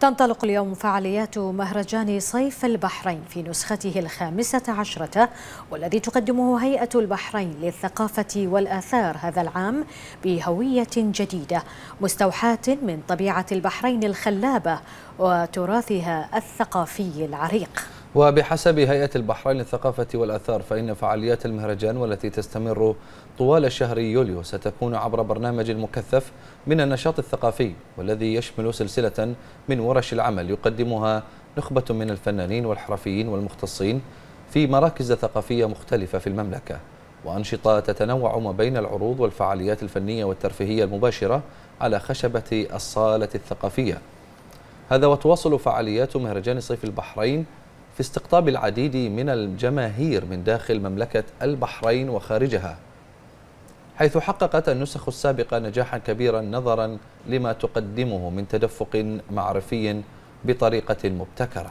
تنطلق اليوم فعاليات مهرجان صيف البحرين في نسخته الخامسة عشرة والذي تقدمه هيئة البحرين للثقافة والآثار هذا العام بهوية جديدة مستوحاة من طبيعة البحرين الخلابة وتراثها الثقافي العريق. وبحسب هيئة البحرين للثقافة والأثار فإن فعاليات المهرجان والتي تستمر طوال شهر يوليو ستكون عبر برنامج مكثف من النشاط الثقافي والذي يشمل سلسلة من ورش العمل يقدمها نخبة من الفنانين والحرفيين والمختصين في مراكز ثقافية مختلفة في المملكة. وأنشطة تتنوع ما بين العروض والفعاليات الفنية والترفيهية المباشرة على خشبة الصالة الثقافية. هذا وتواصل فعاليات مهرجان صيف البحرين في استقطاب العديد من الجماهير من داخل مملكة البحرين وخارجها حيث حققت النسخ السابقة نجاحا كبيرا نظرا لما تقدمه من تدفق معرفي بطريقة مبتكرة.